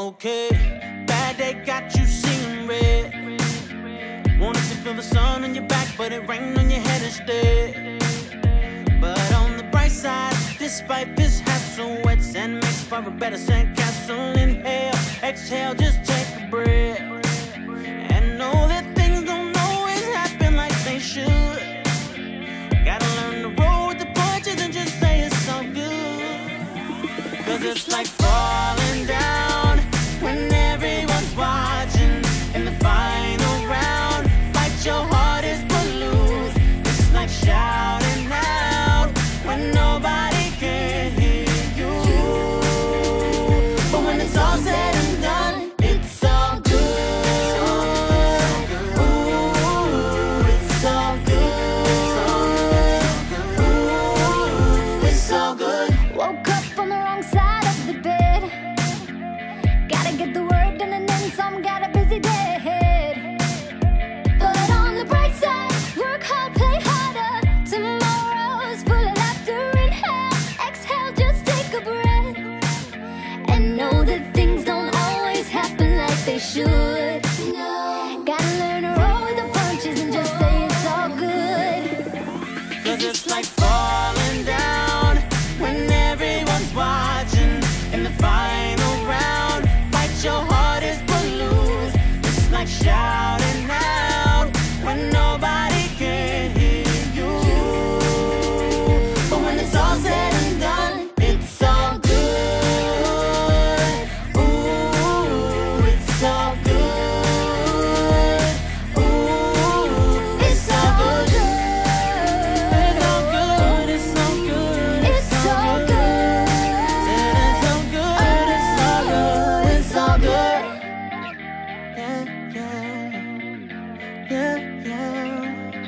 Okay, bad day got you seeing red. Wanted to feel the sun on your back, but it rained on your head instead. But on the bright side, despite this hassle, wet sand makes for a better sandcastle. Inhale, exhale, just take a breath. And know that things don't always happen like they should. Gotta learn to roll with the punches and just say it's all good. Cause it's like get the work done and then some. Got a busy day. But on the bright side, work hard, play harder. Tomorrow's full of laughter. Inhale, exhale, just take a breath. And know that things don't always happen like they should. yeah, yeah,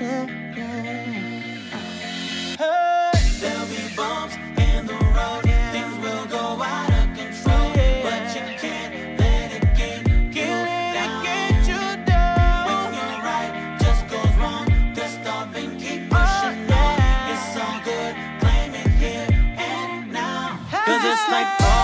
yeah, yeah. Oh. There'll be bumps in the road. Things will go out of control, but you can't let it get you down. When you're right, just goes wrong. And keep pushing on. It's all good. Here and now. Cause it's like.